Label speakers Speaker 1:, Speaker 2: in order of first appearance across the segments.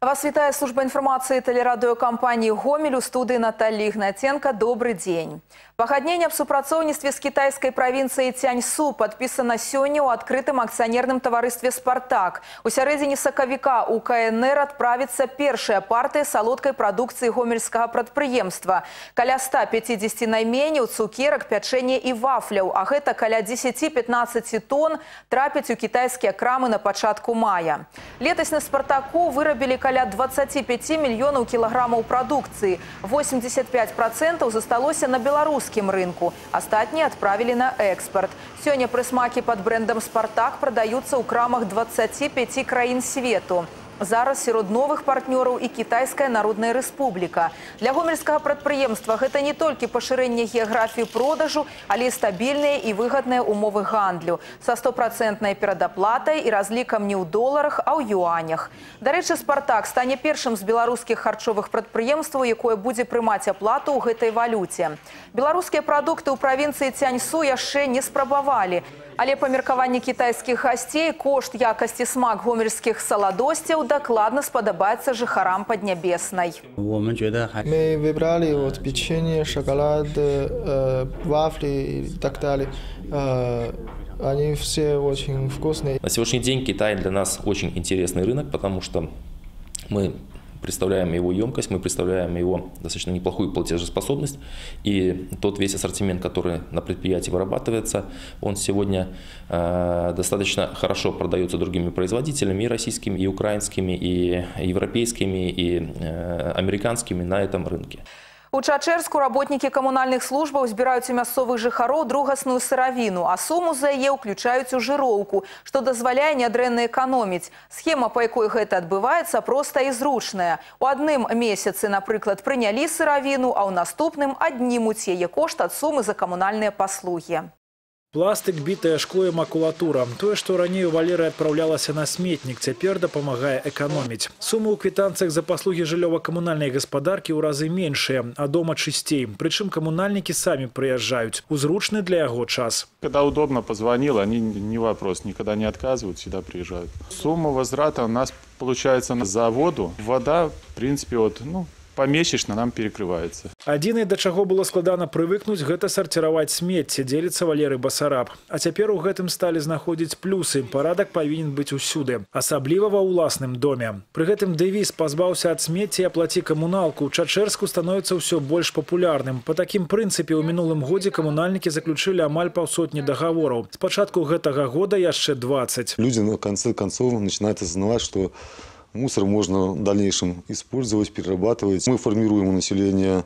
Speaker 1: Вас вітае служба інфармацыі тэлерадыёкампаніі гомель у студыі Натальі Ігнаценка добрый дзень. Пагадненне аб супрацоўніцтве з кітайскай правінцыі Цяньсу падпісана сёння ў адкрытым акцыянерным таварыстве Спартак. У сярэдзіне сакавіка у КНР адправіцца першая партыя салодкай прадукцыі гомельскага прадпрыемства. Каля 150 найменняў, цукерак, пячэння і вафляў, а гэта каля 10-15 тонн трапяць у кітайскія крамы на пачатку мая. Летась на Спартаку вырабілі каля каля 25 мільёнаў кілаграмаў прадукцыі. 85% засталося на беларускім рынку. Астатнія адправілі на экспарт. Сёння прысмакі пад брэндам «Спартак» прадаюцца ў крамах 25 краін свету. Зараз сярод новых партнёраў і кітайская народная рэспубліка. Для гомельскага прадпрыемства гэта не толькі пашырэнне геаграфіі продажу, але і стабільныя і выгадныя умовы гандлю са стопроцентнай перадаплатай і разлікам не ў доларах, а ў юанях. Дарэчы, Спартак стане першым з беларускіх харчовых прадпрыемстваў, якое будзе прымаць аплату ў гэтай валюце. Беларускія прадукты ў правінцыі Цяньсу яшчэ не спрабавалі. Але па меркаванні кітайскіх гасцей кошт якасці смак гомельскіх саладосцяў дакладна спадабаецца жыхарам паднябеснай.
Speaker 2: Мы выбрали вот печенье, шоколад, э, вафли и так далее. Э, они все очень вкусные.
Speaker 3: На сегодняшний день Китай для нас очень интересный рынок, потому что мы представляем его емкость, мы представляем его достаточно неплохую платежеспособность. И тот весь ассортимент, который на предприятии вырабатывается, он сегодня э, достаточно хорошо продается другими производителями, и российскими, и украинскими, и европейскими, и э, американскими на этом рынке.
Speaker 1: У Чачэрску работнікі камунальных службаў збіраюць у мясцовых жыхароў другасную сыравіну, а суму за яе ўключаюць у жыроўку, што дазваляе нядрэнна эканоміць. Схема, па якой гэта адбываецца, проста і зручная. У адным месяцы, напрыклад, прынялі сыравіну, а ў наступным аднімуць яе кошт ад сумы за камунальныя паслугі.
Speaker 4: Пластык, бітае шкло і макулатура. Тое, што раней у Валеры адпраўлялася на сметнік, цяпер дапамагае эканоміць. Сумы ў квітанцыях за паслугі жыллёва-камунальнай гаспадаркі ў разы меншыя, а дома чысцей. Прычым камунальнікі самі прыязджаюць. Узручны для яго час.
Speaker 5: Когда удобно позвонил, они не вопрос, никогда не отказывают, всегда приезжают. Сумма возврата у нас получается за воду. Вода, в принципе, вот, ну, помесячна нам перекрываецца.
Speaker 4: Адзінае, да чаго было складана прывыкнуць, гэта сарціраваць смецце, дзеліцца валеры басараб. А цяпер у гэтым сталі знаходзіць плюсы. Парадак павінен быць усюды, асабліва ва ўласным доме. Пры гэтым дэвіз пазбаўся ад смецця і аплаці камуналку. У Чачэрску становіцца ўсё больш папулярным. Па такім прынцыпе ў мінулым годзе камунальнікі заключылі амаль паўсотні дагавораў. З пачатку гэтага года яшчэ 20.
Speaker 6: Людзі на канцы канцоў начинаюць азнаваць, што Мусор можно в дальнейшем использовать, перерабатывать. Мы формируем у населения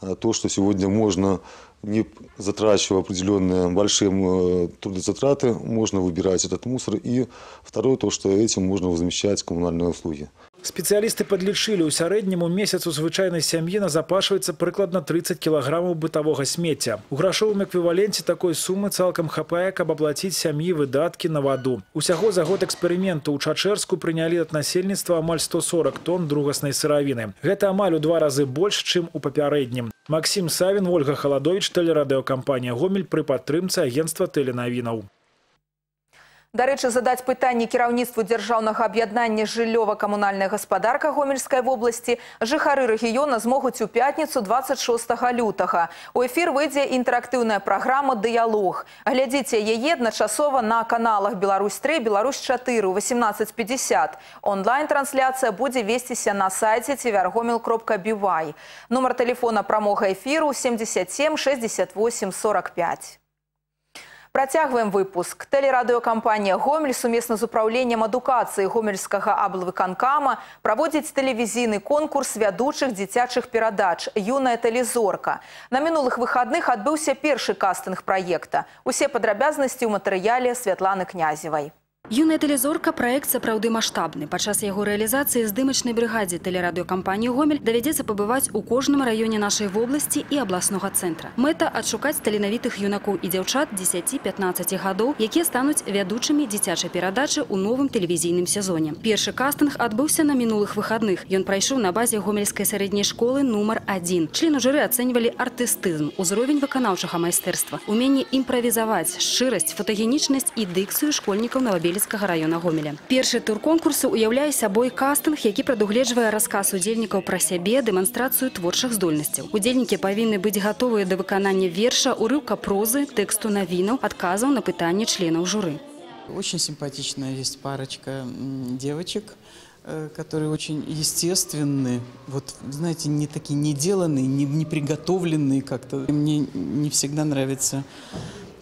Speaker 6: э, то, что сегодня можно, не затрачивая определенные большие э, трудозатраты, можно выбирать этот мусор. И второе, то, что этим можно возмещать коммунальные услуги.
Speaker 4: Спецыялісты падлічылі ў сярэдняму месяцу звычайнай сям'і назапашваецца прыкладна 30 кілаграмаў бытавога смецця. У грашовым эквіваленце такой сумы цалкам хапае, каб аплаціць сям'і выдаткі на ваду. Усяго за год эксперыменту ў Чачэрску прынялі ад насельніцтва амаль 140 тонн другаснай сыравіны. Гэта амаль у два разы больш, чым у папярэднім. Максім Савін, Ольга Халадович, тэлерадыёкампанія Гомель пры падтрымцы агенцтва тэленавінаў.
Speaker 1: Дарэчы, задаць пытанні кіраўніцтву дзяржаўнага аб'яднання жыллёва-камунальная гаспадарка гомельскай вобласці жыхары рэгіёна змогуць у пятніцу 26 лютага. У эфір выйдзе інтэрактыўная праграма дыялог. Глядзіце яе адначасова на каналах Беларусь3, Беларусь4 у 1850. Онлайн-трансляцыя будзе весціся на сайце цівяргомел.бівай. Нумар тэлефона прамога эфіру 77 68 45. Працягваем выпуск. Тэлерадыёкампанія «Гомель» сумесна з управленнем адукацыі гомельскага аблвыканкама праводзіць тэлевізійны конкурс вядучых дзіцячых перадач «Юная тэлезорка». На мінулых выхадных адбыўся першы кастынг праекта. Усе падрабязнасці ў матэрыяле Святланы Князевай.
Speaker 7: Юная тэлезорка праект сапраўды маштабны. Падчас яго рэалізацыі здымачнай брыгадзе тэлерадыёкампаніі Гомель давядзецца пабываць у кожным раёне нашай вобласці і абласнога цэнтра. Мэта адшукаць таленавітых юнакоў і дзяўчат 10-15 гадоў, якія стануць вядучымі дзіцячай перадачы ў новым тэлевізійным сезоне. Першы кастынг адбыўся на мінулых выхадных. Ён прайшоў на базе гомельскай сярэдняй школы нумар 1. Члены журы ацэньвалі артыстызм, узровень выканаўчага майстэрства, уменне імправізаваць, шчырасць, фотагенічнасць і дыкцыю школьнікаў новабель Велицкага района Гомеля. Першы тур конкурсу уяўляе сабой кастынг, які прадугледжвае расказ удзельнікаў пра сябе, дэманстрацыю творчых здольнасцяў. Удзельнікі павінны быць гатовыя да выканання верша, урыўка прозы, тэксту навінаў, адказаў на пытанні членаў журы.
Speaker 8: Очень симпатичная есть парочка девочек, э, которые очень естественны, вот, знаете, не такие не деланные, не, не приготовленные как-то. Мне не всегда нравится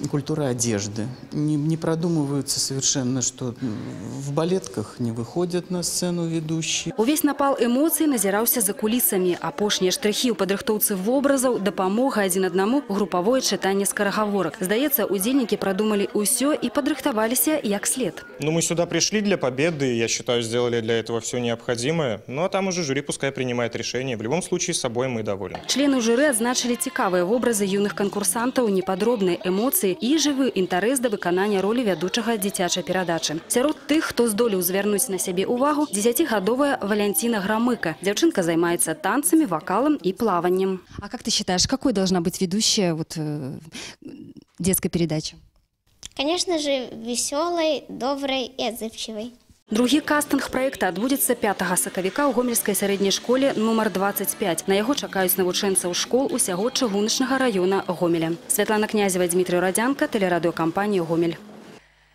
Speaker 8: культура одежды. Не, не продумываются совершенно, что в балетках не выходят на сцену ведущие.
Speaker 7: Увесь напал эмоцый назіраўся за кулісамі. Апошнія штрыхі ў падрыхтоўцы вобразаў дапамога адзін аднаму групавое чытанне скарагаворак. Здаецца, удзельнікі продумали ўсё і падрыхтаваліся як след.
Speaker 9: Ну, мы сюда пришли для победы, я считаю, сделали для этого все необходимое. Ну, а там уже жюри пускай принимает решение. В любом случае, с собой мы довольны.
Speaker 7: Члены журы адзначылі цікавыя вобразы юных канкурсантаў, непадробныя эмоцыі і жывы інтарэс да выканання ролі вядучага дзіцячай перадачы. Сярод тых, хто здолеў звярнуць на сябе увагу, дзесяцігадовая Валянціна Грамыка. Дзяўчынка займаецца танцамі, вакалам і плаваннем.
Speaker 10: А как ты считаешь, какой должна быть ведущая вот, э, детской передачи?
Speaker 11: Конечно же, веселой, доброй и отзывчивой.
Speaker 7: Другі кастынг праекта адбудзецца 5 сакавіка ў гомельскай сярэдняй школе нумар 25. На яго чакаюць навучэнцаў школ усяго чыгуначнага района Гомеля. Святлана Князева, Дмітрий Радзянка, тэлерадыёкампанія Гомель.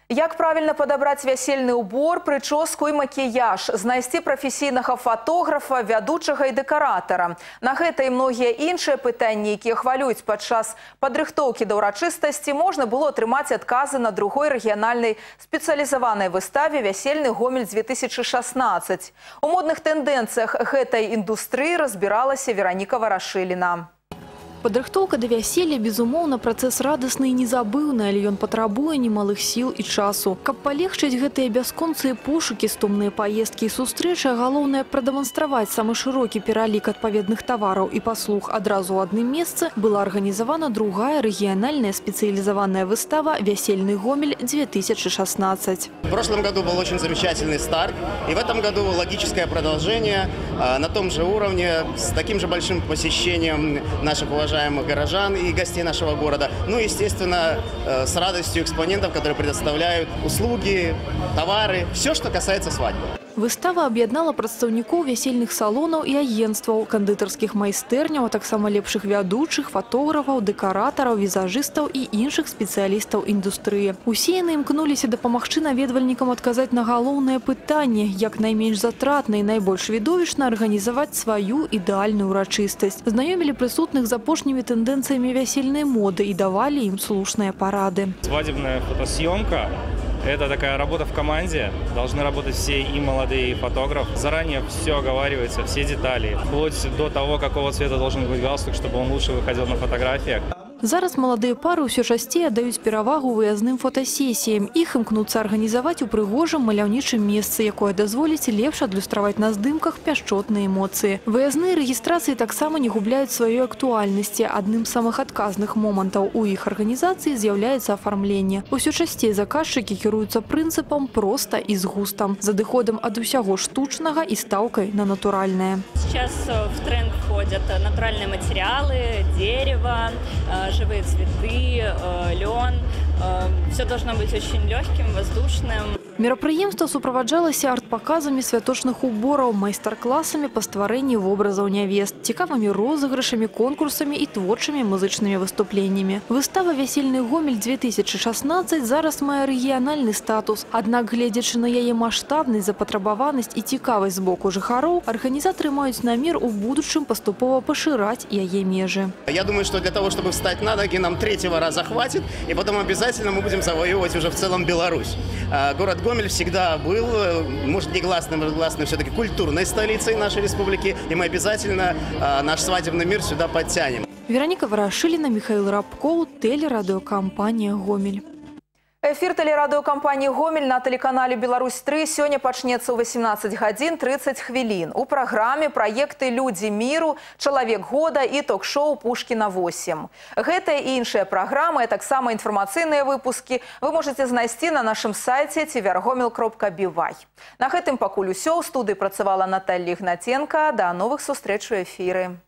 Speaker 1: Як правильно падабраць вясельны ўбор, прычоску і макіяж, знайсці прафесійнага фотографа, вядучага і дэкаратара. На гэта і многія іншыя пытанні, якія хвалююць падчас падрыхтоўкі да ўрачыстасці, можна было атрымаць адказы на другой рэгіянальнай спецыялізаванай выставе вясельны гомель 2016. У модных тэндэнцыях гэтай індустрыі разбіралася Вераніка Варашыліна.
Speaker 12: Падрыхтоўка да вяселля, безумоўна, працэс радасны і незабыўны, але ён патрабуе немалых сіл і часу. Каб палегчыць гэтыя бясконцыя пошукі, стомныя паездкі і сустрэчы, галоўнае прадэманстраваць самы шырокі пералік адпаведных тавараў і паслуг адразу ў адным месцы была арганізавана другая рэгіянальная спецыялізаваная выстава «Вясельны Гомель-2016».
Speaker 13: В прошлом году был очень замечательный старт, и в этом году логическое продолжение на том же уровне, с таким же большим посещением наших уважаемых уважаемых горожан и гостей нашего города. Ну, естественно, э, с радостью экспонентов, которые предоставляют услуги, товары, все, что касается свадьбы.
Speaker 12: Выстава аб'яднала прадстаўнікоў вясельных салонаў і агенцтваў, кандытарскіх майстэрняў, а таксама лепшых вядучых, фотографаў, дэкаратараў, візажыстаў і іншых спецыялістаў індустрыі. Усе яны імкнуліся дапамагчы наведвальнікам адказаць на галоўнае пытанне, як найменш затратна і найбольш відовішна арганізаваць сваю ідэальную ўрачыстасць. Знаёмілі прысутных з апошнімі тэндэнцыямі вясельнай моды і давалі ім слушныя парады.
Speaker 9: Свадебная фотосъемка это такая работа в команде. Должны работать все и молодые, и фотограф. Заранее все оговаривается, все детали. Вплоть до того, какого цвета должен быть галстук, чтобы он лучше выходил на фотографиях.
Speaker 12: Зараз маладыя пары ўсё часцей аддаюць перавагу выязным фотасесіям. Іх імкнуцца арганізаваць у прыгожым маляўнічым месцы, якое дазволіць лепш адлюстраваць на здымках пяшчотныя эмоцыі. Выязныя рэгістрацыі таксама не губляюць сваёй актуальнасці. Адным з самых адказных момантаў у іх арганізацыі з'яўляецца афармленне. Усё часцей заказчыкі кіруюцца прынцыпам проста і з густам, з адыходам ад усяго штучнага і стаўкай на натуральнае.
Speaker 14: Сейчас э, в тренд входят натуральные материалы, дерево, э, живые цветы, э, лен. Э, Все должно быть очень легким, воздушным.
Speaker 12: Мерапрыемства суправаджалася арт-паказамі святочных убораў, майстар-класамі па стварэнні вобразаў нявест, цікавымі розыгрышамі, конкурсамі і творчымі музычнымі выступленнямі. Выстава «Вясельны Гомель-2016» зараз мае рэгіянальны статус. Аднак, гледзячы на яе маштабнасць, запатрабаванасць і цікавасць з боку жыхароў, арганізатары маюць намер у будучым паступова пашыраць яе межы.
Speaker 13: Я думаю, что для того, чтобы встать на ноги, нам третьего раза хватит, и потом обязательно мы будем завоевывать уже в целом Беларусь. А, город Гомель всегда был, э, может, не гласным, но гласным все-таки культурной столицей нашей республики, и мы обязательно а, наш свадебный мир сюда подтянем.
Speaker 12: Вероника Ворошилина, Михаил Рабков, телерадиокомпания «Гомель».
Speaker 1: Эфир тэлерадыёкампаніі Гомель на тэлеканале Беларусь-3 сёння пачнецца ў 18 гадзін 30 хвілін. У праграме праекты «Людзі міру», «Чалавек года» і ток-шоу «Пушкіна 8». Гэтыя і іншыя праграмы, таксама інфармацыйныя выпускі вы можете знайсці на нашым сайце tvергомел.бівай. На гэтым пакуль усё ў студыі працавала Наталья Ігнаценка. Да новых сустрэч у эфіры.